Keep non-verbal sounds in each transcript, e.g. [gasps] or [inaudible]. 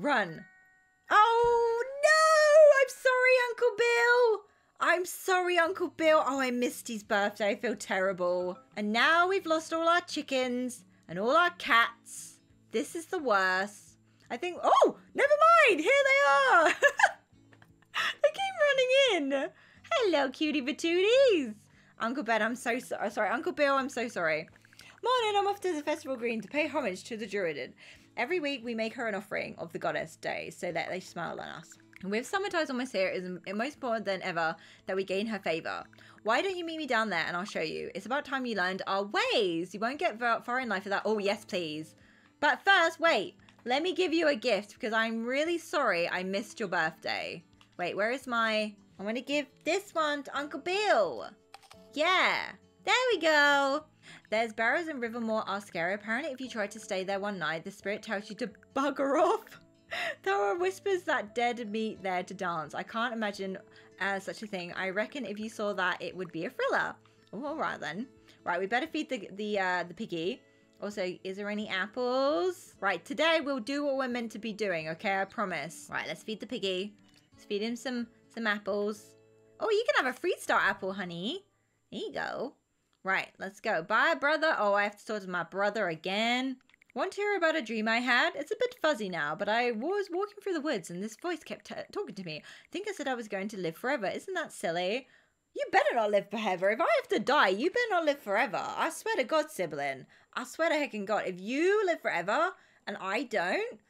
Run. Oh, no! I'm sorry, Uncle Bill! I'm sorry, Uncle Bill. Oh, I missed his birthday. I feel terrible. And now we've lost all our chickens and all our cats. This is the worst. I think... Oh, never mind. Here they are. [laughs] they came running in. Hello, cutie patooties. Uncle Ben, I'm so sorry. Sorry, Uncle Bill, I'm so sorry. Morning, I'm off to the Festival Green to pay homage to the Druidin. Every week we make her an offering of the goddess day so that they smile on us. And with Summertide's almost here, it is most important than ever that we gain her favor. Why don't you meet me down there and I'll show you? It's about time you learned our ways. You won't get far in life without. Oh, yes, please. But first, wait. Let me give you a gift because I'm really sorry I missed your birthday. Wait, where is my... I'm going to give this one to Uncle Bill. Yeah. There we go. There's Barrows in Rivermore are scary. Apparently, if you try to stay there one night, the spirit tells you to bugger off. [laughs] there are whispers that dead meet there to dance. I can't imagine uh, such a thing. I reckon if you saw that, it would be a thriller. Oh, all right then. Right, we better feed the the uh, the piggy. Also, is there any apples? Right, today we'll do what we're meant to be doing, okay? I promise. Right, let's feed the piggy. Let's feed him some, some apples. Oh, you can have a Freestar apple, honey. There you go. Right, let's go. Bye, brother. Oh, I have to talk to my brother again. Want to hear about a dream I had? It's a bit fuzzy now, but I was walking through the woods and this voice kept talking to me. I think I said I was going to live forever. Isn't that silly? You better not live forever. If I have to die, you better not live forever. I swear to God, sibling. I swear to heckin' God. If you live forever and I don't,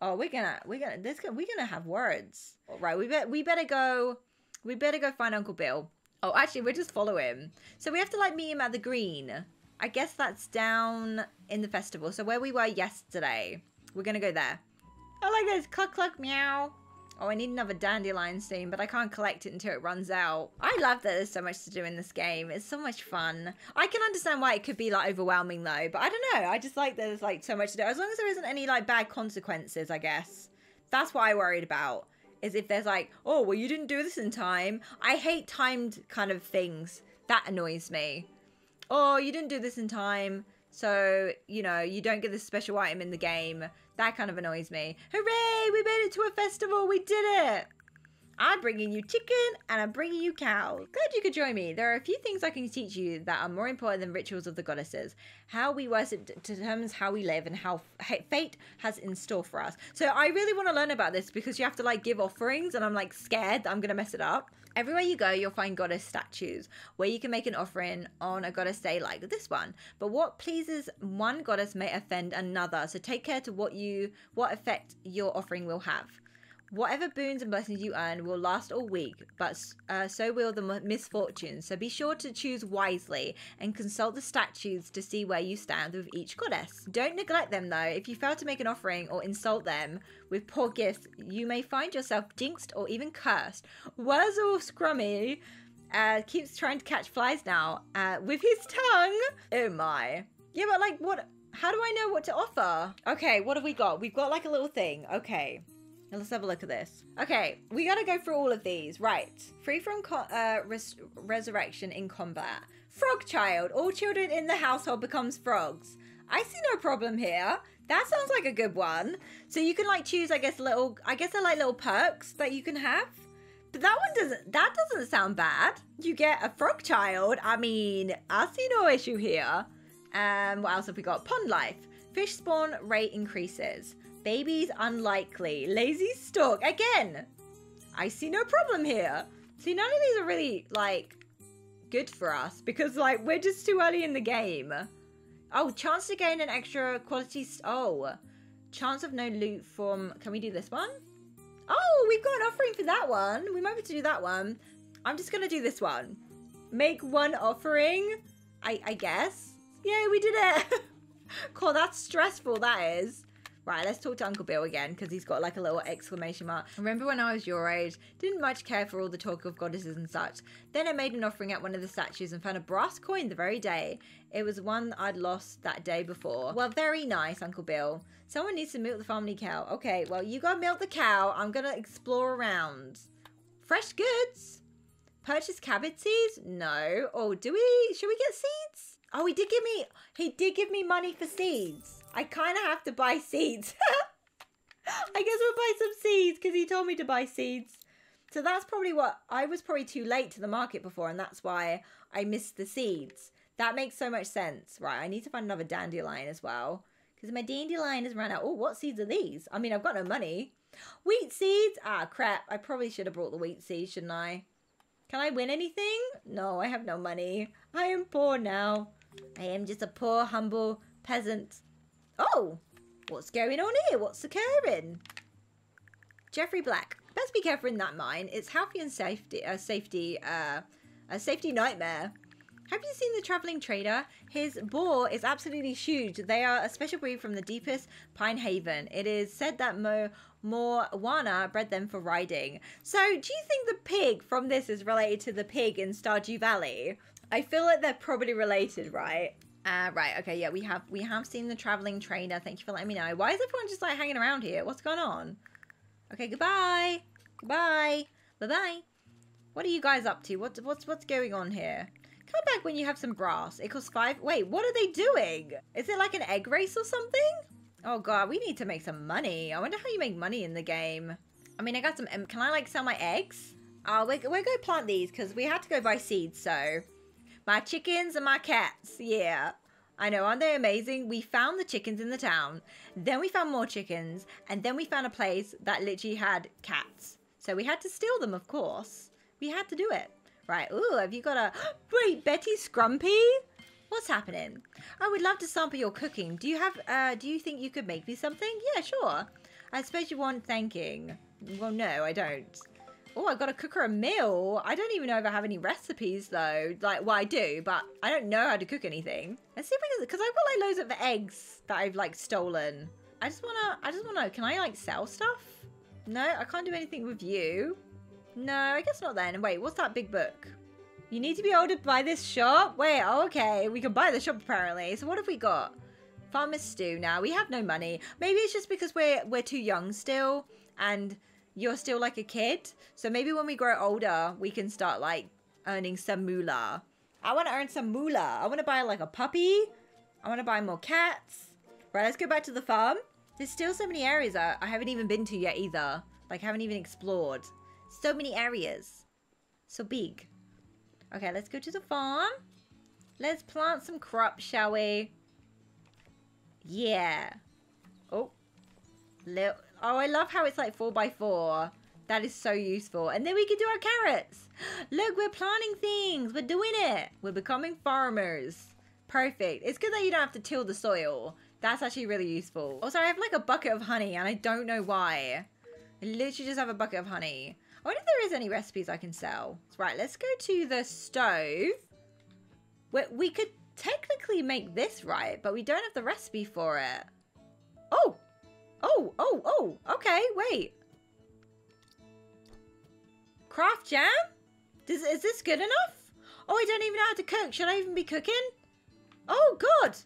oh, we're gonna, we're gonna, this, we're gonna have words. All right, we bet, we better go, we better go find Uncle Bill. Oh, actually, we'll just follow him. So we have to like meet him at the green. I guess that's down in the festival. So where we were yesterday. We're going to go there. I like this. Cluck, cluck, meow. Oh, I need another dandelion steam, but I can't collect it until it runs out. I love that there's so much to do in this game. It's so much fun. I can understand why it could be like overwhelming though, but I don't know. I just like there's like so much to do. As long as there isn't any like bad consequences, I guess. That's what I worried about is if there's like, oh, well, you didn't do this in time. I hate timed kind of things. That annoys me. Oh, you didn't do this in time. So, you know, you don't get this special item in the game. That kind of annoys me. Hooray! We made it to a festival. We did it. I'm bringing you chicken and I'm bringing you cow. Glad you could join me. There are a few things I can teach you that are more important than rituals of the goddesses. How we worship determines how we live and how fate has in store for us. So I really want to learn about this because you have to like give offerings and I'm like scared that I'm going to mess it up. Everywhere you go, you'll find goddess statues where you can make an offering on a goddess day like this one. But what pleases one goddess may offend another. So take care to what you what effect your offering will have. Whatever boons and blessings you earn will last all week, but uh, so will the misfortunes. So be sure to choose wisely and consult the statues to see where you stand with each goddess. Don't neglect them though. If you fail to make an offering or insult them with poor gifts, you may find yourself jinxed or even cursed. Wurzel Scrumpy uh, keeps trying to catch flies now uh, with his tongue. Oh my. Yeah, but like, what? How do I know what to offer? Okay, what have we got? We've got like a little thing. Okay. Let's have a look at this. Okay, we gotta go through all of these. Right. Free from uh, res resurrection in combat. Frog child. All children in the household becomes frogs. I see no problem here. That sounds like a good one. So you can like choose, I guess, little, I guess they're like little perks that you can have. But that one doesn't, that doesn't sound bad. You get a frog child. I mean, I see no issue here. Um, what else have we got? Pond life. Fish spawn rate increases. Babies unlikely. Lazy stalk. Again, I see no problem here. See, none of these are really, like, good for us because, like, we're just too early in the game. Oh, chance to gain an extra quality... Oh, chance of no loot from... Can we do this one? Oh, we've got an offering for that one. We might be to do that one. I'm just going to do this one. Make one offering, I, I guess. Yay, we did it. [laughs] cool, that's stressful, that is. Right, let's talk to Uncle Bill again because he's got like a little exclamation mark. Remember when I was your age? Didn't much care for all the talk of goddesses and such. Then I made an offering at one of the statues and found a brass coin the very day. It was one I'd lost that day before. Well, very nice, Uncle Bill. Someone needs to milk the family cow. Okay, well, you go milk the cow. I'm going to explore around. Fresh goods? Purchase cabbage seeds? No. Oh, do we? Should we get seeds? Oh, he did give me, he did give me money for seeds. I kind of have to buy seeds. [laughs] I guess we'll buy some seeds because he told me to buy seeds. So that's probably what I was probably too late to the market before, and that's why I missed the seeds. That makes so much sense. Right, I need to find another dandelion as well. Because my dandelion has run out. Oh, what seeds are these? I mean, I've got no money. Wheat seeds? Ah, crap. I probably should have brought the wheat seeds, shouldn't I? Can I win anything? No, I have no money. I am poor now. I am just a poor, humble peasant. Oh, what's going on here? What's occurring? Jeffrey Black. Best be careful in that mine. It's healthy and safety, uh, safety, uh, a safety nightmare. Have you seen the traveling trader? His boar is absolutely huge. They are a special breed from the deepest Pine Haven. It is said that Mo Moana bred them for riding. So, do you think the pig from this is related to the pig in Stardew Valley? I feel like they're probably related, right? Uh, right, okay, yeah, we have we have seen the traveling trainer. Thank you for letting me know. Why is everyone just like hanging around here? What's going on? Okay, goodbye. Goodbye. Bye-bye. What are you guys up to? What's what's what's going on here? Come back when you have some grass. It costs five. Wait, what are they doing? Is it like an egg race or something? Oh god, we need to make some money. I wonder how you make money in the game. I mean, I got some. Can I like sell my eggs? Oh, we're, we're going to plant these because we had to go buy seeds. So, my chickens and my cats. Yeah. I know, aren't they amazing? We found the chickens in the town, then we found more chickens, and then we found a place that literally had cats. So we had to steal them, of course. We had to do it. Right, ooh, have you got a... [gasps] Wait, Betty Scrumpy? What's happening? I would love to sample your cooking. Do you have, uh, do you think you could make me something? Yeah, sure. I suppose you want thanking. Well, no, I don't. Oh, I've got to cook her a meal. I don't even know if I have any recipes though. Like, well, I do, but I don't know how to cook anything. Let's see if we can, because I've got like loads of eggs that I've like stolen. I just want to, I just want to, can I like sell stuff? No, I can't do anything with you. No, I guess not then. Wait, what's that big book? You need to be able to buy this shop? Wait, oh, okay. We can buy the shop apparently. So what have we got? Farmer stew now. We have no money. Maybe it's just because we're we're too young still and you're still like a kid. So maybe when we grow older, we can start like earning some moolah. I want to earn some moolah. I want to buy like a puppy. I want to buy more cats. Right, let's go back to the farm. There's still so many areas I, I haven't even been to yet either. Like, haven't even explored. So many areas. So big. Okay, let's go to the farm. Let's plant some crops, shall we? Yeah. Oh. Little, oh, I love how it's like 4 by 4 That is so useful. And then we can do our carrots. [gasps] Look, we're planting things. We're doing it. We're becoming farmers. Perfect. It's good that you don't have to till the soil. That's actually really useful. Also, I have like a bucket of honey and I don't know why. I literally just have a bucket of honey. I wonder if there is any recipes I can sell. Right, let's go to the stove. We, we could technically make this right, but we don't have the recipe for it. Oh! Oh, oh, oh, okay, wait. Craft jam? Does, is this good enough? Oh, I don't even know how to cook. Should I even be cooking? Oh, God.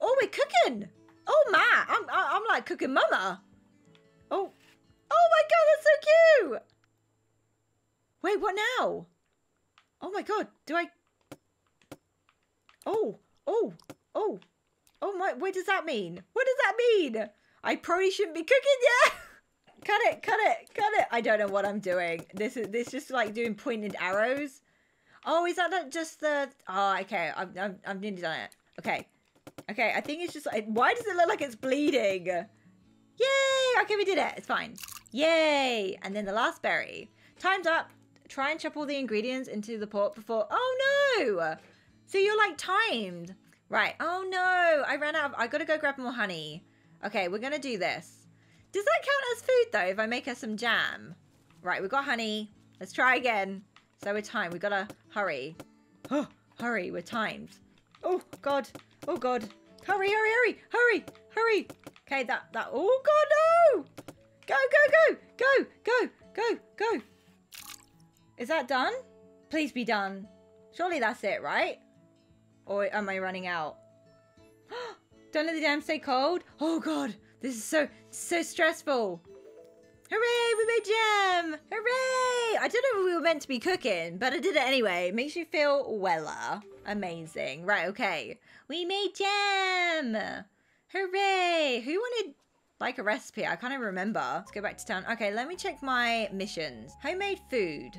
Oh, we're cooking. Oh, man. I'm, I'm like cooking mama. Oh, Oh my god, that's so cute! Wait, what now? Oh my god, do I... Oh, oh, oh, oh my, what does that mean? What does that mean? I probably shouldn't be cooking yet! [laughs] cut it, cut it, cut it! I don't know what I'm doing. This is this just like doing pointed arrows. Oh, is that just the... Oh, okay, I've, I've, I've nearly done it. Okay. Okay, I think it's just... Like, Why does it look like it's bleeding? Yay! Okay, we did it. It's fine. Yay! And then the last berry. Time's up. Try and chop all the ingredients into the pot before... Oh, no! So you're, like, timed. Right. Oh, no. I ran out of... I gotta go grab more honey. Okay, we're gonna do this. Does that count as food, though, if I make her some jam? Right, we've got honey. Let's try again. So we're timed. We gotta hurry. Oh, [gasps] hurry. We're timed. Oh, God. Oh, God. Hurry, hurry, hurry, hurry, hurry. Okay, that, that, oh, God, no! Go, go, go, go, go, go, go. Is that done? Please be done. Surely that's it, right? Or am I running out? [gasps] Don't let the jam stay cold. Oh god, this is so, so stressful. Hooray, we made jam! Hooray! I don't know if we were meant to be cooking, but I did it anyway. Makes you feel weller. Amazing. Right, okay. We made jam! Hooray! Who wanted like a recipe. I can't even remember. Let's go back to town. Okay, let me check my missions. Homemade food.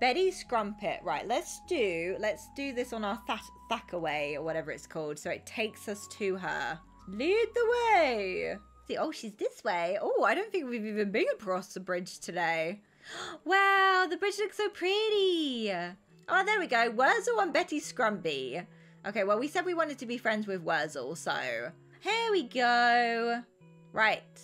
Betty Scrumpy. Right, let's do let's do this on our th Thackaway or whatever it's called. So it takes us to her. Lead the way. See, oh, she's this way. Oh, I don't think we've even been across the bridge today. [gasps] Wow, the bridge looks so pretty. Oh, there we go. Wurzel and Betty Scrumpy. Okay, well, we said we wanted to be friends with Wurzel, so here we go. Right.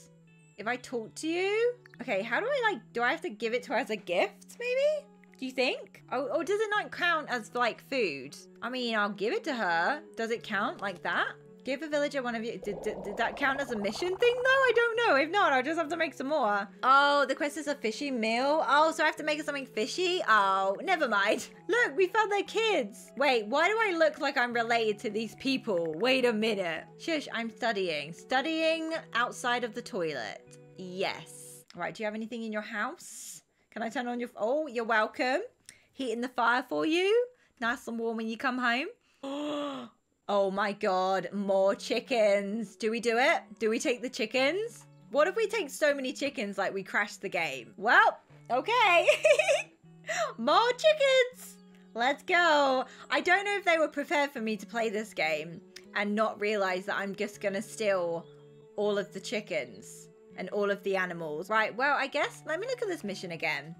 If I talk to you, okay, how do I like, do I have to give it to her as a gift, maybe? Do you think? Oh, or does it not count as like food? I mean, I'll give it to her. Does it count like that? Give a villager one of you. Did, did, did, that count as a mission thing though? I don't know. If not, I'll just have to make some more. Oh, the quest is a fishy meal. Oh, so I have to make something fishy? Oh, never mind. [laughs] Look, we found their kids. Wait, why do I look like I'm related to these people? Wait a minute. Shush, I'm studying. Studying outside of the toilet. Yes. Right, do you have anything in your house? Can I turn on your... Oh, you're welcome. Heating the fire for you. Nice and warm when you come home. [gasps] Oh my god, more chickens. Do we do it? Do we take the chickens? What if we take so many chickens like we crash the game? Well, okay. [laughs] more chickens. Let's go. I don't know if they were prepared for me to play this game and not realize that I'm just to steal all of the chickens and all of the animals. Right, well, I guess, let me look at this mission again.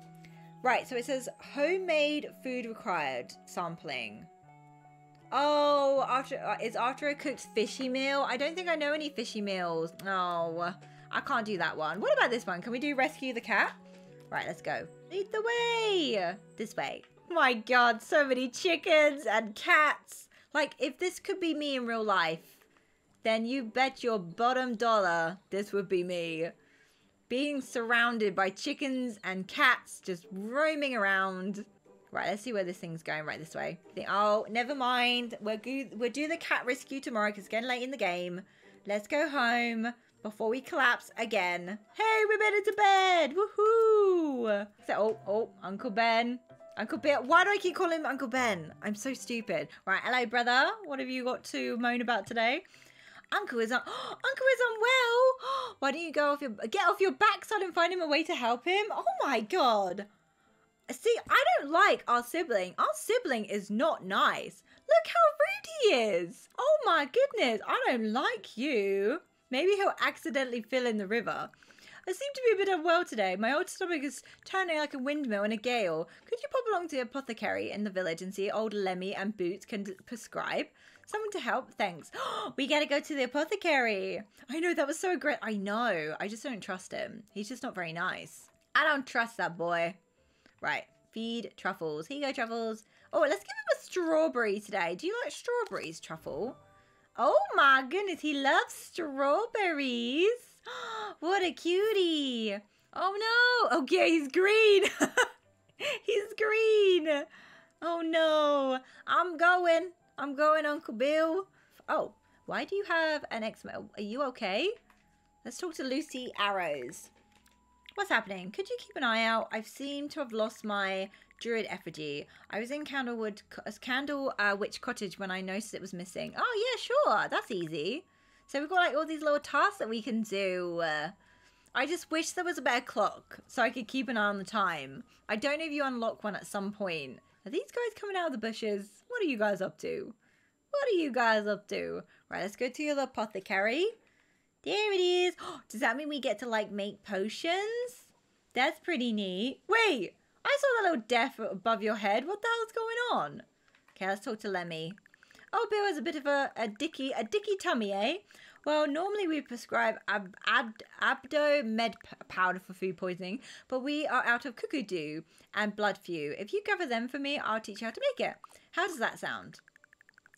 Right, so it says homemade food required sampling. Oh, after uh, it's after a cooked fishy meal. I don't think I know any fishy meals. Oh, I can't do that one. What about this one? Can we do rescue the cat? Right, let's go. Lead the way. This way. My god, so many chickens and cats. Like, if this could be me in real life, then you bet your bottom dollar this would be me. Being surrounded by chickens and cats just roaming around. Right, let's see where this thing's going. Right, this way. Oh, never mind. We'll, go, we'll do the cat rescue tomorrow because it's getting late in the game. Let's go home before we collapse again. Hey, we made it to bed. Woohoo. So, oh, oh, Uncle Ben. Uncle Ben. Why do I keep calling him Uncle Ben? I'm so stupid. Right, hello, brother. What have you got to moan about today? Uncle is un [gasps] Uncle is unwell. [gasps] Why don't you go off your get off your backside and find him a way to help him? Oh my god. See, I don't like our sibling. Our sibling is not nice. Look how rude he is. Oh my goodness, I don't like you. Maybe he'll accidentally fill in the river. I seem to be a bit unwell today. My old stomach is turning like a windmill in a gale. Could you pop along to the apothecary in the village and see old Lemmy and Boots can prescribe? Someone to help? Thanks. [gasps] we gotta go to the apothecary. I know, that was so great. I know. I just don't trust him. He's just not very nice. I don't trust that boy. Right. Feed truffles. Here you go, truffles. Oh, let's give him a strawberry today. Do you like strawberries, truffle? Oh my goodness, he loves strawberries. [gasps] what a cutie. Oh no. Okay, he's green. [laughs] he's green. Oh no. I'm going. I'm going, Uncle Bill. Oh, why do you have an X? Are you okay? Let's talk to Lucy Arrows. What's happening? Could you keep an eye out? I've seemed to have lost my druid effigy. I was in Candlewood, Candle uh, Witch Cottage when I noticed it was missing. Oh, yeah, sure. That's easy. So we've got like all these little tasks that we can do. Uh, I just wish there was a better clock so I could keep an eye on the time. I don't know if you unlock one at some point. Are these guys coming out of the bushes? What are you guys up to? What are you guys up to? Right, let's go to the apothecary. There it is. [gasps] Does that mean we get to like make potions? That's pretty neat. Wait, I saw that little death above your head. What the hell's going on? Okay, let's talk to Lemmy. Oh, Bill has a bit of a, a dicky, a dicky tummy, eh? Well, normally we prescribe ab, ab, abdo med powder for food poisoning, but we are out of cuckoo dew and blood few. If you cover them for me, I'll teach you how to make it. How does that sound?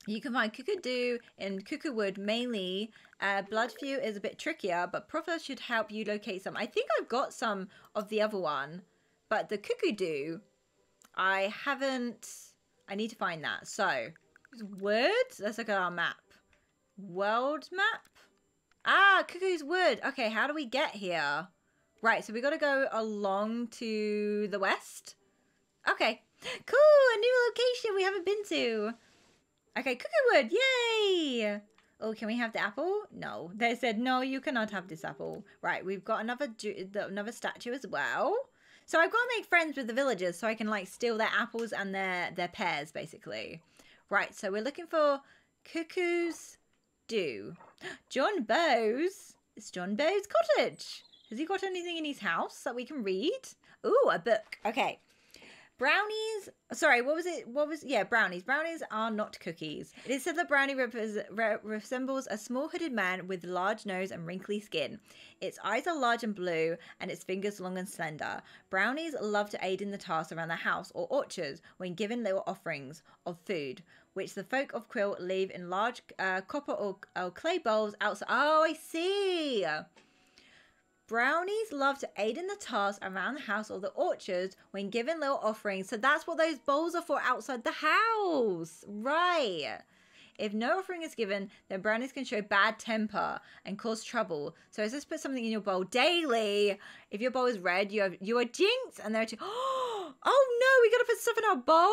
You can find Cuckoo in Cuckoo Wood mainly. Uh, Bloodfew is a bit trickier, but Professor should help you locate some. I think I've got some of the other one, but the Cuckoo I haven't. I need to find that. So, wood. Let's look at our map. World map. Ah, Cuckoo's Wood. Okay, how do we get here? Right, so we got to go along to the west. Okay, cool. A new location we haven't been to. Okay, Cuckoo Wood, yay! Oh, can we have the apple? No. They said, no, you cannot have this apple. Right, we've got another another statue as well. So I've got to make friends with the villagers so I can like steal their apples and their, their pears, basically. Right, so we're looking for Cuckoo's Dew. John Bowes. It's John Bowes' cottage. Has he got anything in his house that we can read? Ooh, a book. Okay. Brownies, sorry, what was it? What was, yeah, brownies. Brownies are not cookies. It is said that brownie re- resembles a small hooded man with large nose and wrinkly skin. Its eyes are large and blue, and its fingers long and slender. Brownies love to aid in the tasks around the house or orchards when given little offerings of food, which the folk of Quill leave in large uh, copper or, or clay bowls outside. Oh, I see. Brownies love to aid in the tasks around the house or the orchards when given little offerings. So that's what those bowls are for outside the house. Right. If no offering is given, then brownies can show bad temper and cause trouble. So just put something in your bowl daily. If your bowl is red, you have you are jinxed, and there are [gasps] two. Oh no, we gotta put stuff in our bowl.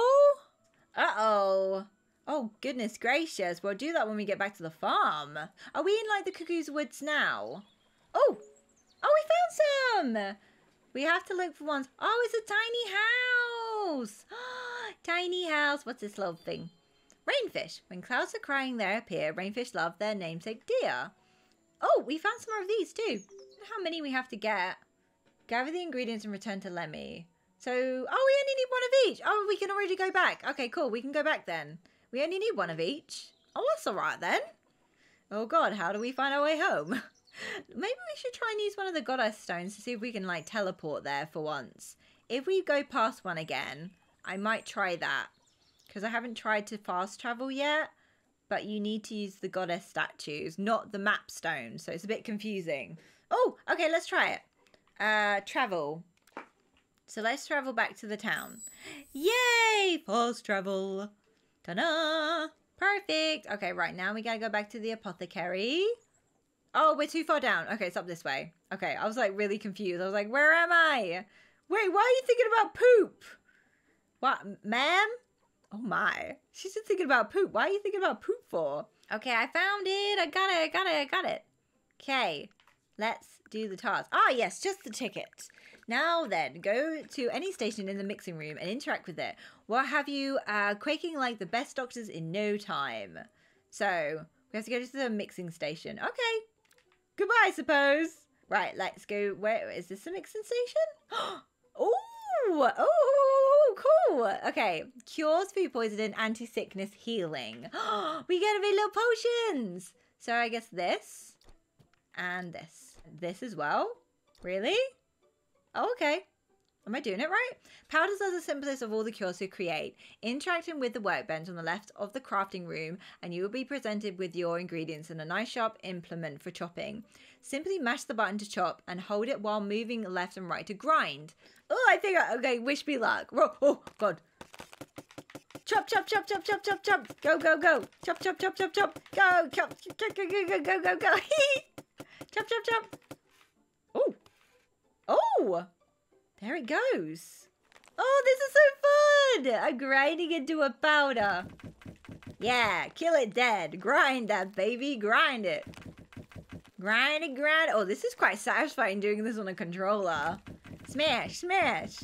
Uh oh. Goodness gracious. We'll do that when we get back to the farm. Are we in like the cuckoo's woods now? Oh, Oh, we found some! We have to look for ones. Oh, it's a tiny house! [gasps] tiny house. What's this little thing? Rainfish. When clouds are crying, there appear. Rainfish love their namesake deer. Oh, we found some more of these too. How many we have to get? Gather the ingredients and return to Lemmy. So, oh, we only need one of each. Oh, we can already go back. Okay, cool. We can go back then. We only need one of each. Oh, that's all right then. Oh God, how do we find our way home? [laughs] Maybe we should try and use one of the goddess stones to see if we can like teleport there for once. If we go past one again, I might try that. Because I haven't tried to fast travel yet. But you need to use the goddess statues, not the map stone. So it's a bit confusing. Oh, okay, let's try it. Uh, travel. So let's travel back to the town. Yay! Fast travel. Ta-da! Perfect. Okay, right now we gotta go back to the apothecary. Oh, we're too far down. Okay, it's up this way. Okay, I was like really confused. I was like, where am I? Wait, why are you thinking about poop? What, ma'am? Oh my. She's just thinking about poop. Why are you thinking about poop for? Okay, I found it. I got it. I got it. I got it. Okay, let's do the task. Ah, yes, just the ticket. Now then, go to any station in the mixing room and interact with it. We'll have you uh, quaking like the best doctors in no time. So, we have to go to the mixing station. Okay, Goodbye, I suppose. Right, let's go. Where is this a mixing station? [gasps] oh, oh, cool. Okay, cures food poisoning, anti-sickness, healing. [gasps] we get a bit little potions. So I guess this and this, this as well. Really? Oh, okay. Am I doing it right? Powders are the simplest of all the cures to create. Interacting with the workbench on the left of the crafting room, and you will be presented with your ingredients and a nice sharp implement for chopping. Simply mash the button to chop and hold it while moving left and right to grind. Oh, I think I, okay, wish me luck. Oh, oh, God. Chop, chop, chop, chop, chop, chop, chop. Go, go, go. Chop, chop, chop, chop, chop. Go, chop, chop, chop go, go, go, go, go. chop, chop, chop. Oh. There it goes. Oh, this is so fun! I'm grinding into a powder. Yeah, kill it dead. Grind that, baby. Grind it. Grind it, grind. Oh, this is quite satisfying doing this on a controller. Smash, smash.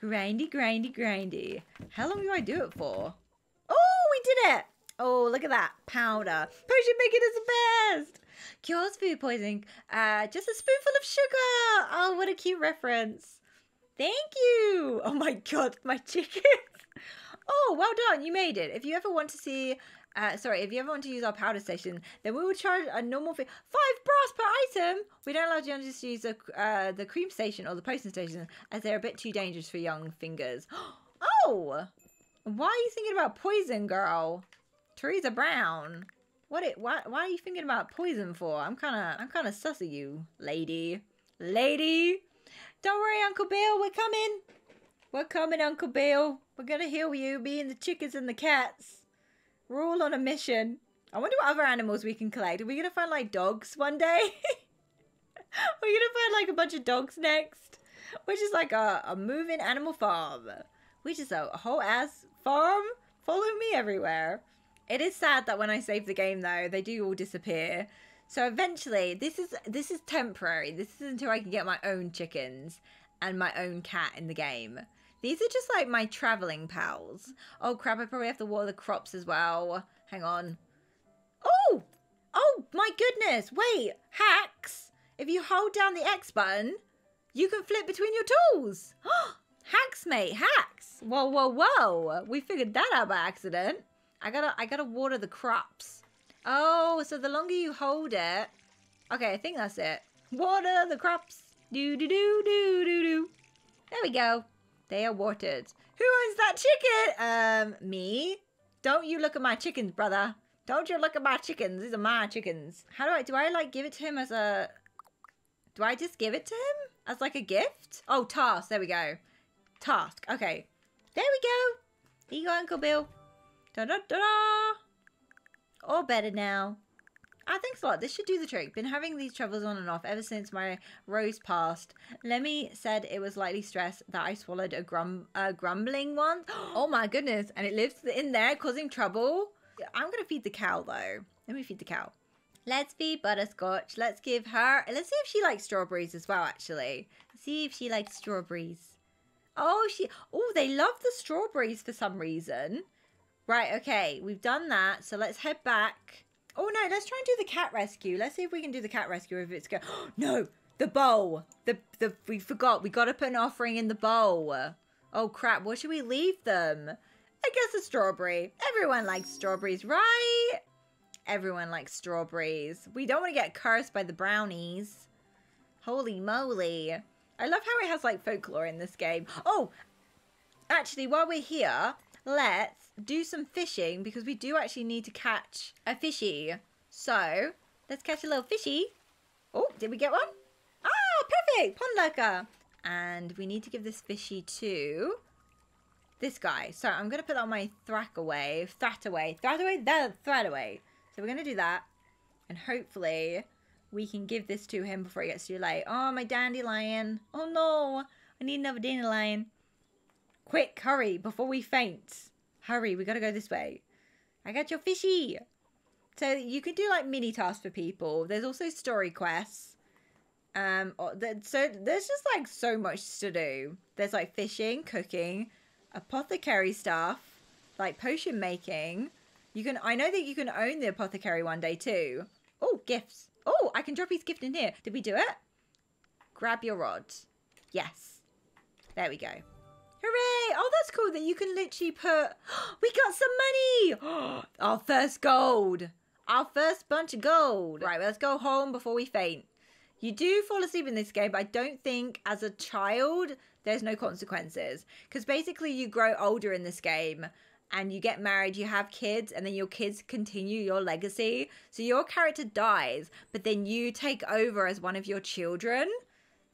Grindy, grindy, grindy. How long do I do it for? Oh, we did it! Oh, look at that. Powder. Potion making is the best! Cures food poisoning. Uh, just a spoonful of sugar. Oh, what a cute reference. Thank you. Oh my god, my [laughs] chicken. oh, well done. You made it. If you ever want to see uh, sorry, if you ever want to use our powder station, then we will charge a normal fee. Five brass per item! We don't allow you to use the, uh, the cream station or the potion station as they're a bit too dangerous for young fingers. [gasps] oh! Why are you thinking about poison, girl? Teresa Brown. What it why why are you thinking about poison for? I'm kinda I'm kinda sus of you, lady. Lady! Don't worry, Uncle Bill, we're coming. We're coming, Uncle Bill. We're gonna heal you, me and the chickens and the cats. We're all on a mission. I wonder what other animals we can collect. Are we gonna find like dogs one day? [laughs] Are we gonna find like a bunch of dogs next? Which is like a, a moving animal farm. Which is a whole ass farm. Follow me everywhere. It is sad that when I save the game though, they do all disappear. So eventually, this is this is temporary. This is until I can get my own chickens and my own cat in the game. These are just like my traveling pals. Oh crap, I probably have to water the crops as well. Hang on. Oh! Oh my goodness! Wait, hacks! If you hold down the X button, you can flip between your tools. [gasps] hacks, mate, hacks. Whoa, whoa, whoa. We figured that out by accident. I gotta, I gotta water the crops. Oh, so the longer you hold it. Okay, I think that's it. Water the crops. Do, do, do, do, do, do. There we go. They are watered. Who owns that chicken? Um, me. Don't you look at my chickens, brother. Don't you look at my chickens. These are my chickens. How do I, do I like give it to him as a, do I just give it to him as like a gift? Oh, task. There we go. Task. Okay. There we go. Here you go, Uncle Bill. Da da da da. All better now. Thanks a lot. This should do the trick. Been having these troubles on and off ever since my rose passed. Lemmy said it was likely stress that I swallowed a grum a grumbling one. [gasps] Oh my goodness. And it lives in there causing trouble. I'm going to feed the cow though. Let me feed the cow. Let's feed Butterscotch. Let's give her... Let's see if she likes strawberries as well, actually. Let's see if she likes strawberries. Oh, she... Oh, they love the strawberries for some reason. Right, okay. We've done that. So let's head back. Oh, no. Let's try and do the cat rescue. Let's see if we can do the cat rescue if it's go. [gasps] no! The bowl. The, the, we forgot. We got to put an offering in the bowl. Oh, crap. What should we leave them? I guess a strawberry. Everyone likes strawberries, right? Everyone likes strawberries. We don't want to get cursed by the brownies. Holy moly. I love how it has like folklore in this game. Oh, actually, while we're here, let's do some fishing because we do actually need to catch a fishy. So, let's catch a little fishy. Oh, did we get one? Ah, perfect. Pond lurker. And we need to give this fishy to this guy. So I'm going to put that on my thrack away. Thrat away. Thrat away? That thread away. So we're going to do that. And hopefully we can give this to him before he gets too late. Oh, my dandelion. Oh, no. I need another dandelion. Quick, hurry, before we faint. Hurry, we got to go this way. I got your fishy. So you can do like mini tasks for people. There's also story quests. Um, so there's just like so much to do. There's like fishing, cooking, apothecary stuff, like potion making, you can. I know that you can own the apothecary one day too. Oh, gifts. Oh, I can drop his gift in here. Did we do it? Grab your rod. Yes. There we go. Oh, that's cool that you can literally put... [gasps] We got some money! [gasps] Our first gold. Our first bunch of gold. Right, let's go home before we faint. You do fall asleep in this game, but I don't think as a child there's no consequences. Because basically you grow older in this game and you get married, you have kids, and then your kids continue your legacy. So your character dies, but then you take over as one of your children.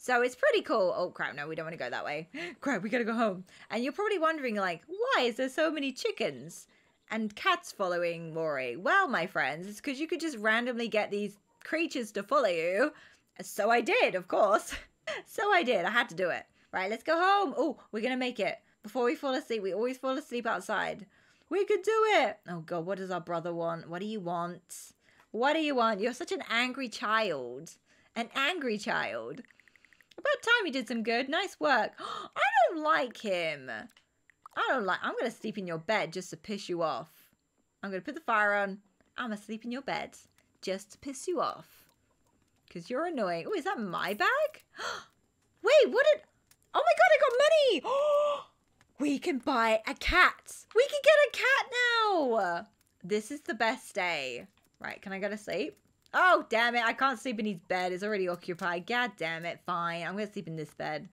So it's pretty cool. Oh crap, no, we don't want to go that way. [gasps] crap, we gotta go home. And you're probably wondering, like, why is there so many chickens and cats following Maury? Well, my friends, it's because you could just randomly get these creatures to follow you. So I did, of course. [laughs] so I did. I had to do it. Right, let's go home. Oh, we're gonna make it before we fall asleep. We always fall asleep outside. We could do it. Oh God, what does our brother want? What do you want? What do you want? You're such an angry child. An angry child. About time you did some good. Nice work. [gasps] I don't like him. I don't like... I'm going to sleep in your bed just to piss you off. I'm going to put the fire on. I'm going to sleep in your bed just to piss you off. Because you're annoying. Oh, is that my bag? [gasps] Wait, what did... Oh my god, I got money! [gasps] We can buy a cat. We can get a cat now. This is the best day. Right, can I go to sleep? Oh, damn it. I can't sleep in his bed. It's already occupied. God damn it. Fine. I'm going to sleep in this bed.